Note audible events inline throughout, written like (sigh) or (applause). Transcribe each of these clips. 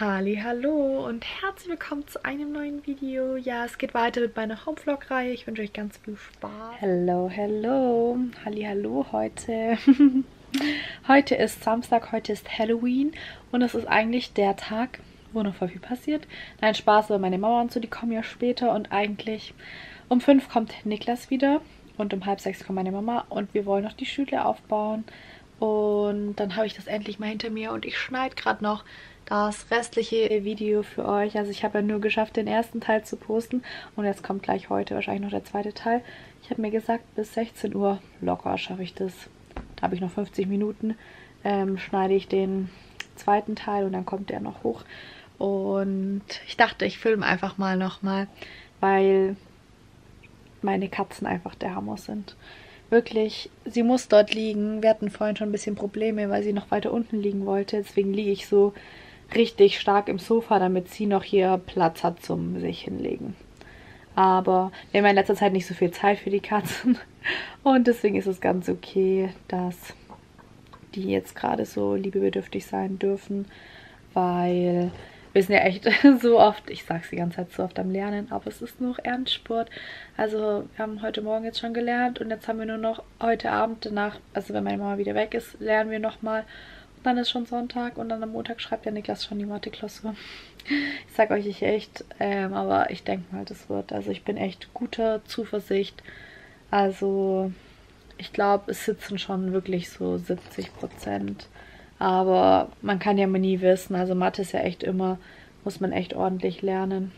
Halli, hallo und herzlich willkommen zu einem neuen Video. Ja, es geht weiter mit meiner Homevlog-Reihe. Ich wünsche euch ganz viel Spaß. Hallo, hallo. Halli, hallo heute. (laughs) heute ist Samstag, heute ist Halloween und es ist eigentlich der Tag, wo noch voll viel passiert. Nein, Spaß, weil meine Mama und so, die kommen ja später und eigentlich um fünf kommt Niklas wieder und um halb sechs kommt meine Mama und wir wollen noch die Schüler aufbauen. Und dann habe ich das endlich mal hinter mir und ich schneide gerade noch das restliche Video für euch. Also ich habe ja nur geschafft, den ersten Teil zu posten. Und jetzt kommt gleich heute wahrscheinlich noch der zweite Teil. Ich habe mir gesagt, bis 16 Uhr locker schaffe ich das. Da habe ich noch 50 Minuten. Ähm, schneide ich den zweiten Teil und dann kommt der noch hoch. Und ich dachte, ich filme einfach mal nochmal, weil meine Katzen einfach der Hammer sind. Wirklich, sie muss dort liegen. Wir hatten vorhin schon ein bisschen Probleme, weil sie noch weiter unten liegen wollte. Deswegen liege ich so richtig stark im Sofa, damit sie noch hier Platz hat zum sich hinlegen. Aber wir haben in letzter Zeit nicht so viel Zeit für die Katzen. (laughs) Und deswegen ist es ganz okay, dass die jetzt gerade so liebebedürftig sein dürfen. Weil wir sind ja echt (laughs) so oft, ich sag's die ganze Zeit so oft am Lernen, aber es ist nur Ernstsport. Also wir haben heute Morgen jetzt schon gelernt und jetzt haben wir nur noch heute Abend danach, also wenn meine Mama wieder weg ist, lernen wir nochmal. Dann ist schon Sonntag und dann am Montag schreibt ja Niklas schon die Mathe-Klausur. (laughs) Ich sag euch nicht echt, ähm, aber ich denke mal, das wird. Also ich bin echt guter Zuversicht. Also ich glaube, es sitzen schon wirklich so 70 Prozent. Aber man kann ja mal nie wissen. Also Mathe ist ja echt immer, muss man echt ordentlich lernen.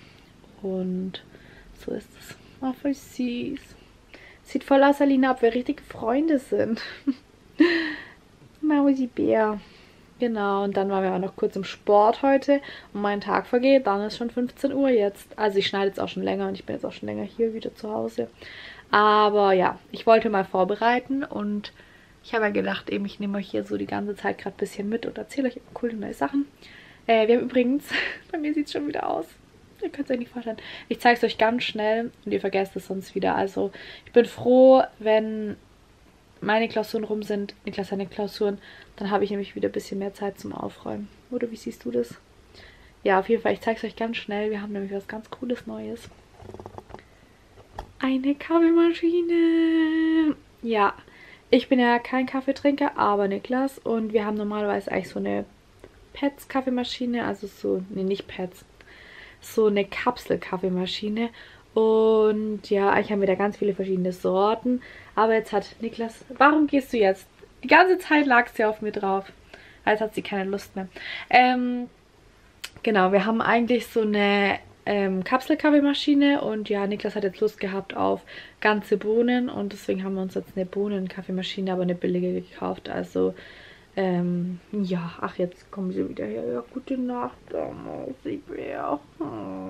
Und so ist es. Oh, voll süß. Sieht voll aus, Alina, ob wir richtige Freunde sind. (laughs) Mausi Bär. Genau, und dann waren wir auch noch kurz im Sport heute und mein Tag vergeht. Dann ist schon 15 Uhr jetzt. Also ich schneide jetzt auch schon länger und ich bin jetzt auch schon länger hier wieder zu Hause. Aber ja, ich wollte mal vorbereiten und ich habe ja gedacht, eben ich nehme euch hier so die ganze Zeit gerade ein bisschen mit und erzähle euch coole neue Sachen. Äh, wir haben übrigens, (laughs) bei mir sieht es schon wieder aus. Ihr könnt es euch nicht vorstellen. Ich zeige es euch ganz schnell und ihr vergesst es sonst wieder. Also ich bin froh, wenn meine Klausuren rum sind, Niklas seine Klausuren, dann habe ich nämlich wieder ein bisschen mehr Zeit zum Aufräumen. Oder wie siehst du das? Ja, auf jeden Fall, ich zeige es euch ganz schnell. Wir haben nämlich was ganz Cooles Neues. Eine Kaffeemaschine. Ja, ich bin ja kein Kaffeetrinker, aber Niklas. Und wir haben normalerweise eigentlich so eine Pets-Kaffeemaschine. Also so, nee, nicht Pets. So eine Kapsel-Kaffeemaschine. Und ja, haben wir da ganz viele verschiedene Sorten. Aber jetzt hat Niklas... Warum gehst du jetzt? Die ganze Zeit lag sie auf mir drauf. Jetzt hat sie keine Lust mehr. Ähm, genau, wir haben eigentlich so eine ähm, Kapselkaffeemaschine und ja, Niklas hat jetzt Lust gehabt auf ganze Bohnen und deswegen haben wir uns jetzt eine Bohnenkaffeemaschine, aber eine billige gekauft. Also ähm, ja, ach, jetzt kommen sie wieder her. Ja, gute Nacht, oh, Siegbär. Oh.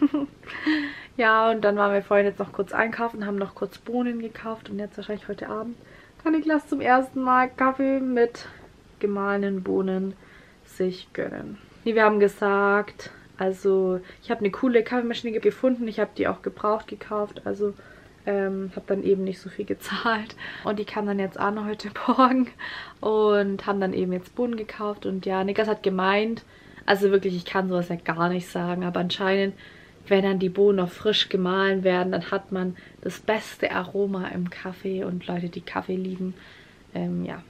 (laughs) ja, und dann waren wir vorhin jetzt noch kurz einkaufen, haben noch kurz Bohnen gekauft und jetzt wahrscheinlich heute Abend kann Niklas zum ersten Mal Kaffee mit gemahlenen Bohnen sich gönnen. Nee, wir haben gesagt, also ich habe eine coole Kaffeemaschine gefunden. Ich habe die auch gebraucht gekauft, also ähm, habe dann eben nicht so viel gezahlt. Und die kam dann jetzt an heute (laughs) Morgen und haben dann eben jetzt Bohnen gekauft. Und ja, Niklas hat gemeint, also wirklich, ich kann sowas ja gar nicht sagen, aber anscheinend, wenn dann die Bohnen noch frisch gemahlen werden, dann hat man das beste Aroma im Kaffee. Und Leute, die Kaffee lieben, ähm, ja,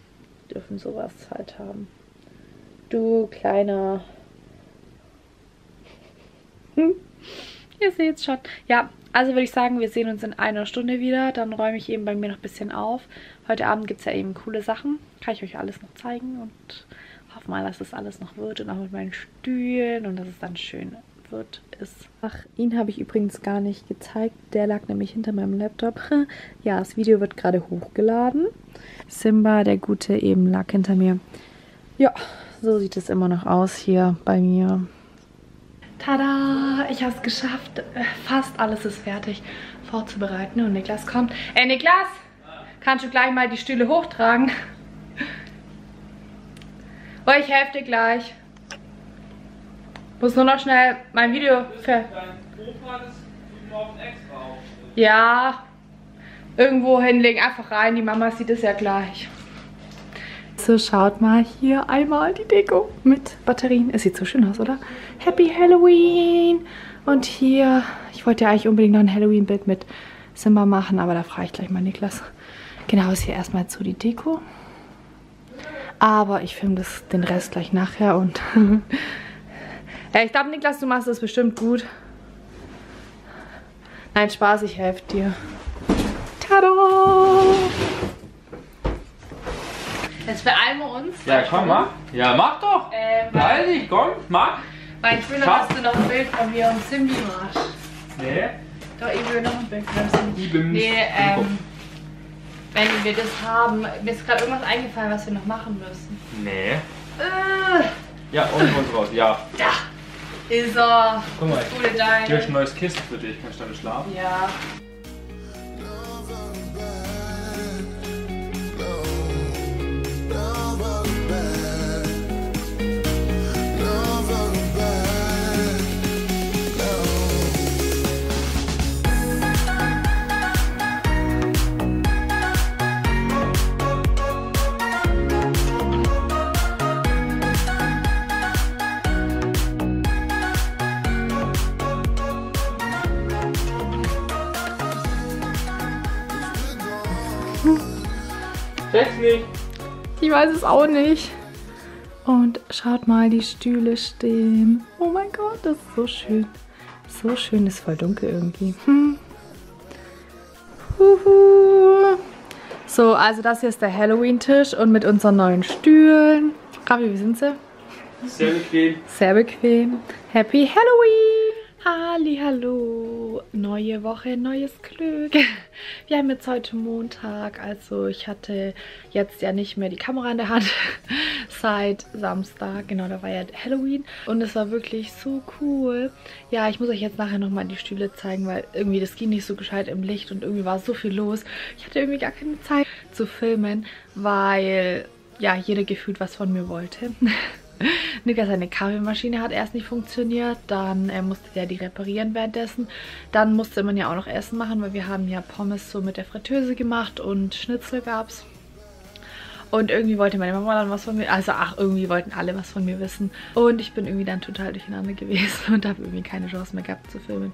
dürfen sowas halt haben. Du kleiner... Ihr seht schon. Ja, also würde ich sagen, wir sehen uns in einer Stunde wieder. Dann räume ich eben bei mir noch ein bisschen auf. Heute Abend gibt es ja eben coole Sachen. Kann ich euch alles noch zeigen und hoffe mal, dass das alles noch wird. Und auch mit meinen Stühlen und dass es dann schön wird, ist. Ach, ihn habe ich übrigens gar nicht gezeigt. Der lag nämlich hinter meinem Laptop. (laughs) ja, das Video wird gerade hochgeladen. Simba, der Gute, eben lag hinter mir. Ja, so sieht es immer noch aus hier bei mir. Tada! Ich habe es geschafft. Fast alles ist fertig vorzubereiten. Und Niklas kommt. Ey, Niklas! Kannst du gleich mal die Stühle hochtragen? (laughs) Oh, ich helfe dir gleich. Muss nur noch schnell mein Video für... Ja. Irgendwo hinlegen. Einfach rein. Die Mama sieht es ja gleich. Leute, schaut mal hier einmal die Deko mit Batterien. Es sieht so schön aus, oder? Happy Halloween! Und hier, ich wollte ja eigentlich unbedingt noch ein Halloween-Bild mit Simba machen, aber da frage ich gleich mal Niklas. Genau, ist hier erstmal so die Deko. Aber ich filme den Rest gleich nachher und... (laughs) ja, ich glaube, Niklas, du machst das bestimmt gut. Nein, Spaß, ich helfe dir. Tada! Jetzt beeilen wir uns. Ja, komm, mach. Ja, mach doch. Ähm, Beeil dich, komm, mach. Weil ich will noch, dass du noch ein Bild von mir und Simbi machst. Nee. Doch, ich will noch ein Bild von Simbi. Nee, ähm, wenn wir das haben, mir ist gerade irgendwas eingefallen, was wir noch machen müssen. Nee. Äh. Ja, und uns raus, ja. Ja. Ist er. Guck mal, Gute Deine. hier ist ein neues Kissen für dich. Kannst du damit schlafen? Ja. Weiß es auch nicht. Und schaut mal, die Stühle stehen. Oh mein Gott, das ist so schön. So schön, ist voll dunkel irgendwie. Hm. So, also das hier ist der Halloween-Tisch und mit unseren neuen Stühlen. Ravi, wie sind sie? Sehr bequem. Sehr bequem. Happy Halloween! Hallo, neue Woche, neues Glück. Wir haben jetzt heute Montag, also ich hatte jetzt ja nicht mehr die Kamera in der Hand (laughs) seit Samstag. Genau, da war ja Halloween und es war wirklich so cool. Ja, ich muss euch jetzt nachher nochmal die Stühle zeigen, weil irgendwie das ging nicht so gescheit im Licht und irgendwie war so viel los. Ich hatte irgendwie gar keine Zeit zu filmen, weil ja, jeder gefühlt was von mir wollte. (laughs) (laughs) Niklas seine Kaffeemaschine hat erst nicht funktioniert, dann äh, musste der die reparieren währenddessen. Dann musste man ja auch noch Essen machen, weil wir haben ja Pommes so mit der Fritteuse gemacht und Schnitzel gab's. Und irgendwie wollte meine Mama dann was von mir, also ach, irgendwie wollten alle was von mir wissen. Und ich bin irgendwie dann total durcheinander (laughs) gewesen und habe irgendwie keine Chance mehr gehabt zu filmen.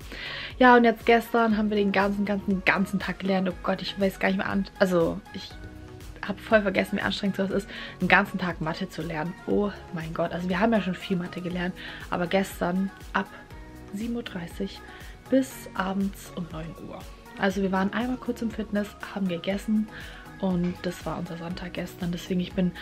Ja, und jetzt gestern haben wir den ganzen, ganzen, ganzen Tag gelernt. Oh Gott, ich weiß gar nicht mehr an. Also, ich habe voll vergessen, wie anstrengend sowas ist, einen ganzen Tag Mathe zu lernen. Oh mein Gott, also wir haben ja schon viel Mathe gelernt, aber gestern ab 7.30 Uhr bis abends um 9 Uhr. Also wir waren einmal kurz im Fitness, haben gegessen und das war unser Sonntag gestern. Deswegen ich bin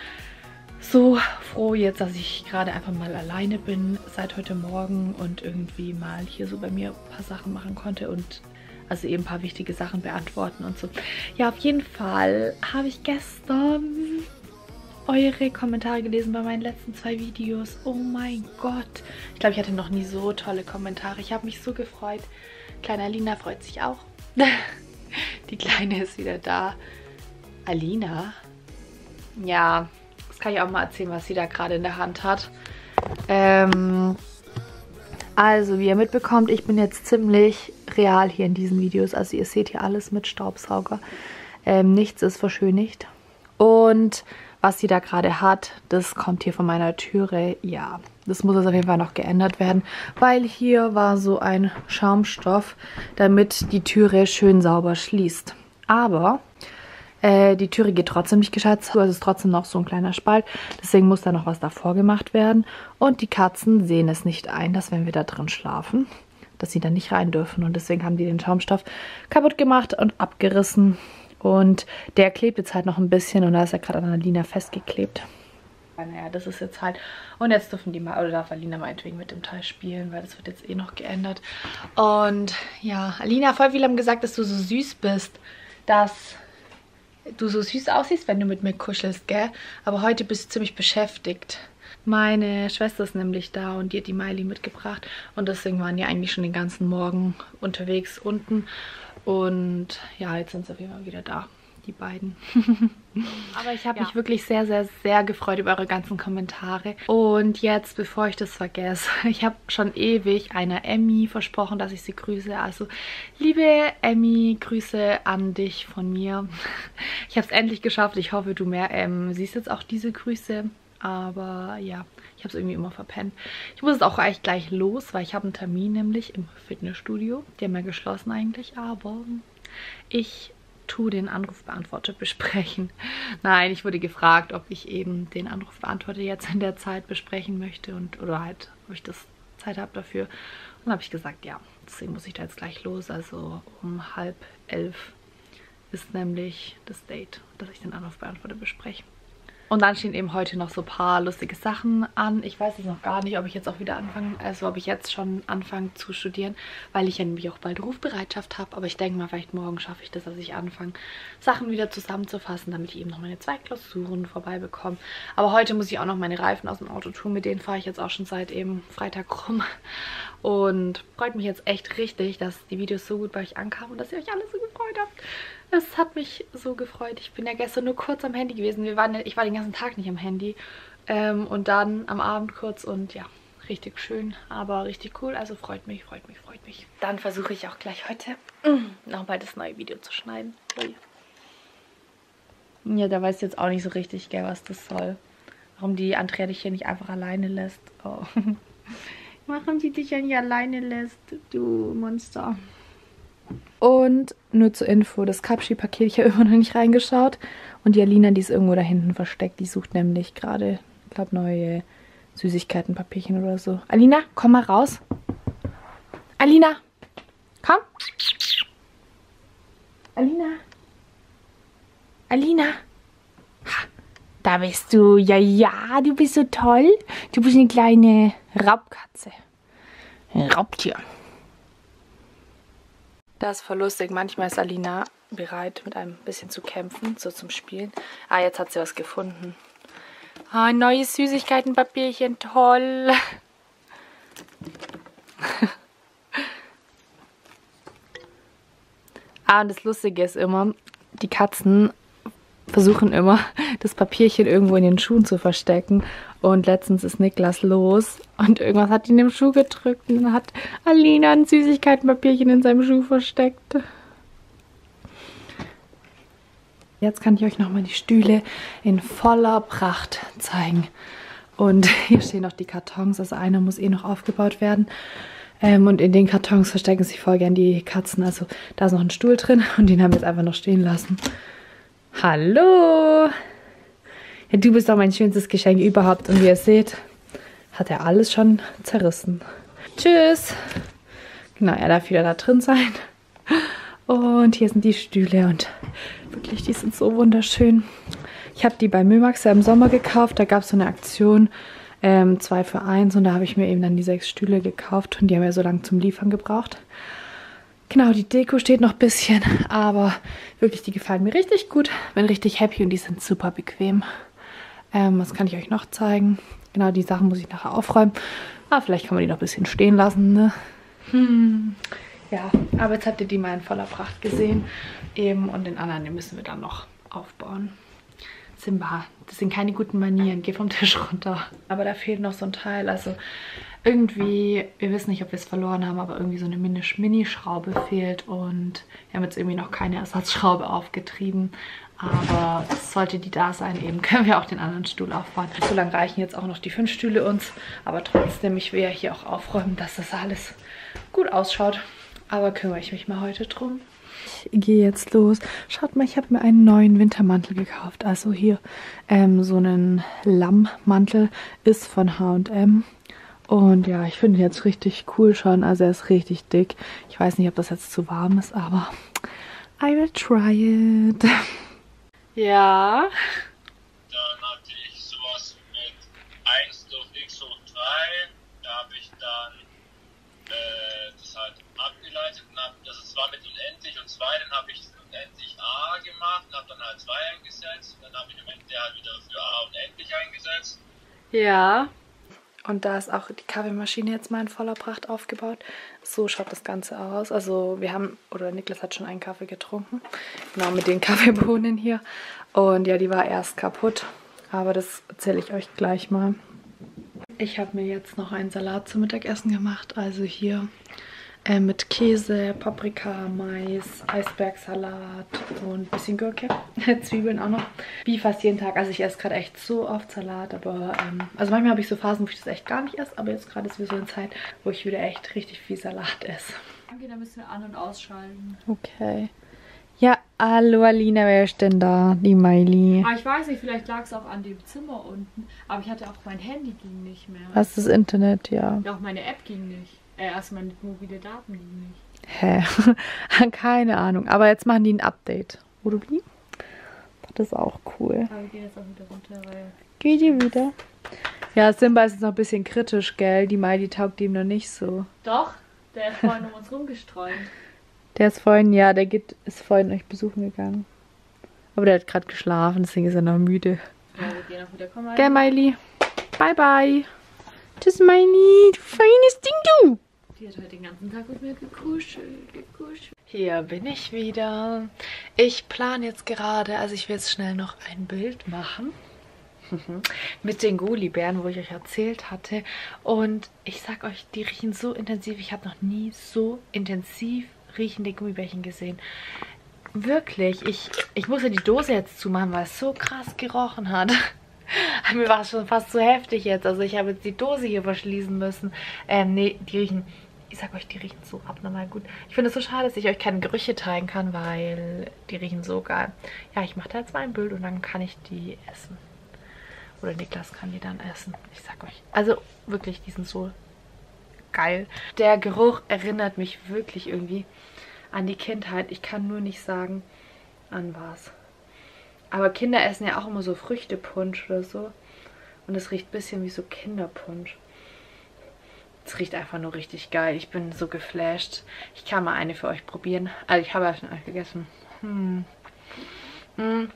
so froh jetzt, dass ich gerade einfach mal alleine bin seit heute Morgen und irgendwie mal hier so bei mir ein paar Sachen machen konnte und also eben ein paar wichtige Sachen beantworten und so. Ja, auf jeden Fall habe ich gestern eure Kommentare gelesen bei meinen letzten zwei Videos. Oh mein Gott. Ich glaube, ich hatte noch nie so tolle Kommentare. Ich habe mich so gefreut. Kleine Alina freut sich auch. (laughs) Die Kleine ist wieder da. Alina? Ja, das kann ich auch mal erzählen, was sie da gerade in der Hand hat. Ähm, also, wie ihr mitbekommt, ich bin jetzt ziemlich real hier in diesen Videos. Also ihr seht hier alles mit Staubsauger. Ähm, nichts ist verschönigt. Und was sie da gerade hat, das kommt hier von meiner Türe. Ja, das muss jetzt auf jeden Fall noch geändert werden, weil hier war so ein Schaumstoff, damit die Türe schön sauber schließt. Aber äh, die Türe geht trotzdem nicht gescheit zu, also es ist trotzdem noch so ein kleiner Spalt. Deswegen muss da noch was davor gemacht werden. Und die Katzen sehen es nicht ein, dass wenn wir da drin schlafen, dass sie da nicht rein dürfen. Und deswegen haben die den Schaumstoff kaputt gemacht und abgerissen. Und der klebt jetzt halt noch ein bisschen und da ist er gerade an der Lina festgeklebt. Naja, das ist jetzt halt. Und jetzt dürfen die mal, oder darf Alina meinetwegen mit dem Teil spielen, weil das wird jetzt eh noch geändert. Und ja, Alina, voll viele haben gesagt, dass du so süß bist, dass du so süß aussiehst, wenn du mit mir kuschelst, gell? Aber heute bist du ziemlich beschäftigt. Meine Schwester ist nämlich da und die hat die Miley mitgebracht. Und deswegen waren die eigentlich schon den ganzen Morgen unterwegs unten. Und ja, jetzt sind sie auf jeden Fall wieder da. die beiden. (laughs) Aber ich habe ja. mich wirklich sehr, sehr, sehr gefreut über eure ganzen Kommentare. Und jetzt, bevor ich das vergesse, (laughs) ich habe schon ewig einer Emmy versprochen, dass ich sie grüße. Also, liebe Emmy, Grüße an dich von mir. (laughs) Ich habe es endlich geschafft. Ich hoffe, du mehr ähm, siehst jetzt auch diese Grüße. Aber ja, ich habe es irgendwie immer verpennt. Ich muss jetzt auch eigentlich gleich los, weil ich habe einen Termin nämlich im Fitnessstudio. Die haben ja geschlossen eigentlich, aber ich tue den Anrufbeantworter (laughs) besprechen. Nein, ich wurde gefragt, ob ich eben den Anrufbeantworter jetzt in der Zeit besprechen möchte und oder halt, ob ich das Zeit habe dafür. Und dann habe ich gesagt, ja, deswegen muss ich da jetzt gleich los. Also um halb elf ist nämlich das Date, dass ich den Anrufbeantworter bespreche. Und dann stehen eben heute noch so ein paar lustige Sachen an. Ich weiß jetzt noch gar nicht, ob ich jetzt auch wieder anfange, also ob ich jetzt schon anfange zu studieren, weil ich ja nämlich auch bald Rufbereitschaft habe. Aber ich denke mal, vielleicht morgen schaffe ich das, dass ich anfange, Sachen wieder zusammenzufassen, damit ich eben noch meine zwei Klausuren vorbei bekomme. Aber heute muss ich auch noch meine Reifen aus dem Auto tun. Mit denen fahre ich jetzt auch schon seit eben Freitag rum. Und freut mich jetzt echt richtig, dass die Videos so gut bei euch ankamen und dass ihr euch alle so gefreut habt. Es hat mich so gefreut. Ich bin ja gestern nur kurz am Handy gewesen. Wir waren, ich war den ganzen Tag nicht am Handy. Ähm, und dann am Abend kurz und ja, richtig schön, aber richtig cool. Also freut mich, freut mich, freut mich. Dann versuche ich auch gleich heute mm, nochmal das neue Video zu schneiden. Ui. Ja, da weiß jetzt auch nicht so richtig, gell, was das soll. Warum die Andrea dich hier nicht einfach alleine lässt. Oh. (laughs) Warum die dich ja nicht alleine lässt, du Monster. Und nur zur Info, das Kapschi-Paket, ich habe (laughs) immer noch nicht reingeschaut. Und die Alina, die ist irgendwo da hinten versteckt. Die sucht nämlich gerade, ich glaube, neue Süßigkeitenpapierchen oder so. Alina, komm mal raus. Alina, komm. Alina. Alina. Ha, da bist du. Ja, ja, du bist so toll. Du bist eine kleine Raubkatze. Ein Raubtier. Das ist voll lustig. Manchmal ist Alina bereit, mit einem bisschen zu kämpfen, so zum Spielen. Ah, jetzt hat sie was gefunden. Ah, neues Süßigkeitenpapierchen, toll. (laughs) ah, und das Lustige ist immer, die Katzen versuchen immer, das Papierchen irgendwo in den Schuhen zu verstecken. Und letztens ist Niklas los und irgendwas hat ihn im Schuh gedrückt und hat Alina ein Süßigkeitenpapierchen in seinem Schuh versteckt. Jetzt kann ich euch nochmal die Stühle in voller Pracht zeigen. Und hier stehen noch die Kartons. Also einer muss eh noch aufgebaut werden. Ähm, und in den Kartons verstecken sich voll gern die Katzen. Also da ist noch ein Stuhl drin und den haben wir jetzt einfach noch stehen lassen. Hallo! Ja, du bist doch mein schönstes Geschenk überhaupt. Und wie ihr seht, hat er alles schon zerrissen. Tschüss! Genau, er darf wieder da drin sein. Und hier sind die Stühle und wirklich, die sind so wunderschön. Ich habe die bei Mömax ja im Sommer gekauft. Da gab es so eine Aktion, ähm, zwei für eins. Und da habe ich mir eben dann die sechs Stühle gekauft. Und die haben ja so lange zum Liefern gebraucht. Genau, die Deko steht noch ein bisschen, aber wirklich, die gefallen mir richtig gut. Bin richtig happy und die sind super bequem. Ähm, was kann ich euch noch zeigen? Genau, die Sachen muss ich nachher aufräumen. Ah, vielleicht kann man die noch ein bisschen stehen lassen, ne? Hm. Ja, aber jetzt habt ihr die mal in voller Pracht gesehen. Eben, und den anderen, den müssen wir dann noch aufbauen. Simba, das sind keine guten Manieren. Geh vom Tisch runter. Aber da fehlt noch so ein Teil. Also irgendwie, wir wissen nicht, ob wir es verloren haben, aber irgendwie so eine Mini-Schraube fehlt. Und wir haben jetzt irgendwie noch keine Ersatzschraube aufgetrieben. Aber sollte die da sein, eben können wir auch den anderen Stuhl aufbauen. So lange reichen jetzt auch noch die fünf Stühle uns. Aber trotzdem, ich will ja hier auch aufräumen, dass das alles gut ausschaut. Aber kümmere ich mich mal heute drum. Ich gehe jetzt los. Schaut mal, ich habe mir einen neuen Wintermantel gekauft. Also hier ähm, so einen Lammmantel ist von H&M. Und ja, ich finde ihn jetzt richtig cool schon. Also er ist richtig dick. Ich weiß nicht, ob das jetzt zu warm ist, aber I will try it. (laughs) Ja. Dann hatte ich sowas mit 1 durch x hoch 3. Da habe ich dann äh, das halt abgeleitet und hab, das zwar mit unendlich und 2, dann habe ich unendlich a gemacht und habe dann halt 2 eingesetzt. Und dann habe ich am Ende halt wieder für a unendlich eingesetzt. Ja. Und da ist auch die Kaffeemaschine jetzt mal in voller Pracht aufgebaut. So schaut das Ganze aus. Also wir haben, oder Niklas hat schon einen Kaffee getrunken. Genau, mit den (laughs) Kaffeebohnen hier. Und ja, die war erst kaputt. Aber das erzähle ich euch gleich mal. Ich habe mir jetzt noch einen Salat zum Mittagessen gemacht. Also hier äh, mit Käse, Paprika, Mais, Eisbergsalat und ein bisschen Gurke. (laughs) Zwiebeln auch noch. Wie fast jeden Tag. Also ich esse gerade echt so oft Salat, aber ähm, also manchmal habe ich so Phasen, wo ich das echt gar nicht esse, aber jetzt gerade ist wieder so eine Zeit, wo ich wieder echt richtig viel Salat esse. Okay, dann müssen wir an- und ausschalten. Okay. Ja, hallo Alina, wer ist denn da? Die Miley. Ah, ich weiß nicht, vielleicht lag es auch an dem Zimmer unten. Aber ich hatte auch mein Handy ging nicht mehr. Was ist das Internet, ja. Ja, auch meine App ging nicht. Äh, erst meine mobile Daten ging nicht. Hä? (laughs) Keine Ahnung. Aber jetzt machen die ein Update. Oder wie? Das ist auch cool. Aber wir gehen jetzt auch wieder runter, weil. Geht ihr wieder? Ja, Simba ist jetzt noch ein bisschen kritisch, gell? Die Miley taugt ihm noch nicht so. Doch, der ist vorhin um uns rumgestreunt. Der ist vorhin, ja, der geht, ist vorhin euch besuchen gegangen. Aber der hat gerade geschlafen, deswegen ist er noch müde. Ja, wir gehen auch wieder. Komm mal. Gell, Miley? Bye, bye. Tschüss, Miley. Du feines Ding, du. Die hat heute den ganzen Tag mit mir gekuschelt, gekuschelt. Hier bin ich wieder. Ich plane jetzt gerade, also ich will jetzt schnell noch ein Bild machen. (laughs) Mit den Gullibären, wo ich euch erzählt hatte. Und ich sag euch, die riechen so intensiv. Ich habe noch nie so intensiv riechende Gummibärchen gesehen. Wirklich, ich, ich musste die Dose jetzt zumachen, weil es so krass gerochen hat. (laughs) Mir war es schon fast zu heftig jetzt. Also ich habe jetzt die Dose hier verschließen müssen. Ähm, nee, die riechen, ich sag euch, die riechen so abnormal gut. Ich finde es so schade, dass ich euch keine Gerüche teilen kann, weil die riechen so geil. Ja, ich mache da jetzt mal ein Bild und dann kann ich die essen. Oder Niklas kann die dann essen. Ich sag euch. Also wirklich, die sind so geil. Der Geruch erinnert mich wirklich irgendwie an die Kindheit. Ich kann nur nicht sagen, an was. Aber Kinder essen ja auch immer so Früchtepunsch oder so. Und es riecht ein bisschen wie so Kinderpunsch. Es riecht einfach nur richtig geil. Ich bin so geflasht. Ich kann mal eine für euch probieren. Also ich habe ja schon eine gegessen. Hm. Hm.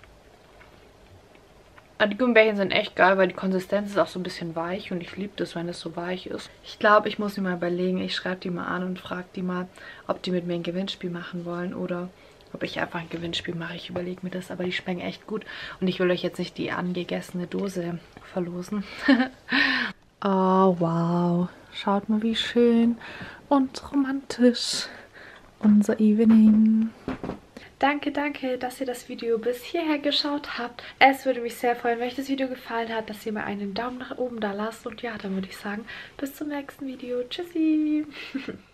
Die Gummibärchen sind echt geil, weil die Konsistenz ist auch so ein bisschen weich und ich liebe das, wenn es so weich ist. Ich glaube, ich muss mir mal überlegen, ich schreibe die mal an und frage die mal, ob die mit mir ein Gewinnspiel machen wollen oder ob ich einfach ein Gewinnspiel mache. Ich überlege mir das, aber die schmecken echt gut. Und ich will euch jetzt nicht die angegessene Dose verlosen. (laughs) oh, wow. Schaut mal, wie schön und romantisch unser Evening. Danke, danke, dass ihr das Video bis hierher geschaut habt. Es würde mich sehr freuen, wenn euch das Video gefallen hat, dass ihr mir einen Daumen nach oben da lasst. Und ja, dann würde ich sagen, bis zum nächsten Video. Tschüssi! (laughs)